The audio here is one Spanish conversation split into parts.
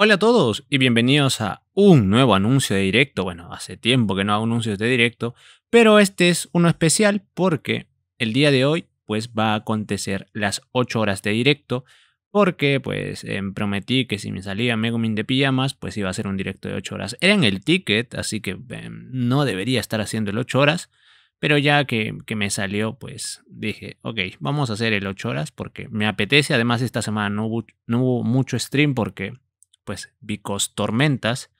Hola a todos y bienvenidos a un nuevo anuncio de directo. Bueno, hace tiempo que no hago anuncios de directo, pero este es uno especial porque el día de hoy pues va a acontecer las 8 horas de directo porque pues em, prometí que si me salía Megumin de pijamas pues iba a ser un directo de 8 horas. Era en el ticket, así que em, no debería estar haciendo el 8 horas, pero ya que, que, me salió pues dije, ok, vamos a hacer el 8 horas porque me apetece. Además esta semana no hubo, no hubo mucho stream porque pues Vicos tormentas.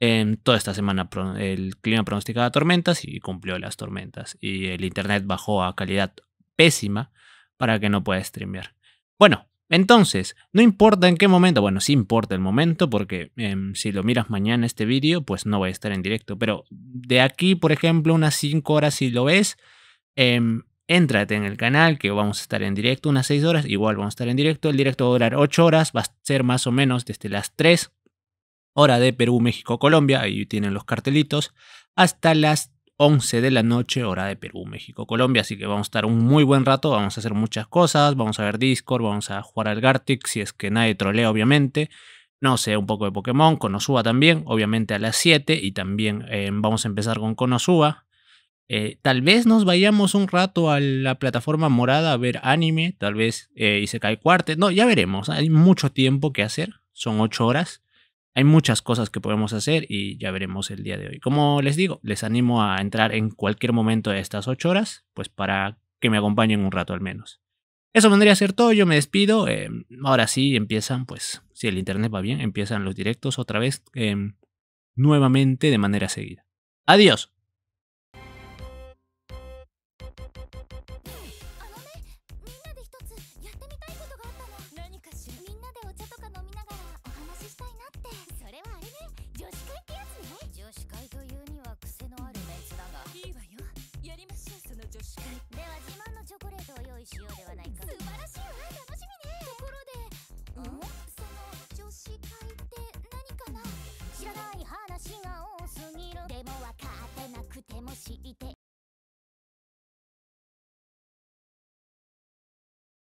En toda esta semana el clima pronosticaba tormentas y cumplió las tormentas. Y el internet bajó a calidad pésima para que no pueda streamear. Bueno, entonces, no importa en qué momento, bueno, sí importa el momento porque eh, si lo miras mañana este vídeo, pues no voy a estar en directo. Pero de aquí, por ejemplo, unas 5 horas si lo ves, eh, Éntrate en el canal que vamos a estar en directo unas 6 horas, igual vamos a estar en directo. El directo va a durar 8 horas, va a ser más o menos desde las 3 hora de Perú, México, Colombia, ahí tienen los cartelitos, hasta las 11 de la noche, hora de Perú, México, Colombia. Así que vamos a estar un muy buen rato, vamos a hacer muchas cosas, vamos a ver Discord, vamos a jugar al Gartic, si es que nadie trolea, obviamente. No sé, un poco de Pokémon, Konosuba también, obviamente a las 7 y también eh, vamos a empezar con Konosuba. Eh, tal vez nos vayamos un rato a la plataforma morada a ver anime, tal vez eh, cae cuarte. No, ya veremos. Hay mucho tiempo que hacer. Son ocho horas. Hay muchas cosas que podemos hacer y ya veremos el día de hoy. Como les digo, les animo a entrar en cualquier momento de estas ocho horas, pues para que me acompañen un rato al menos. Eso vendría a ser todo, yo me despido. Eh, ahora sí empiezan, pues, si el internet va bien, empiezan los directos otra vez em, nuevamente de manera seguida. Adiós. しようではないか。素晴らしいわ。楽しみね。ところでん？その女子会って何かな？知らない話が多すぎる。でも分かってなくても知って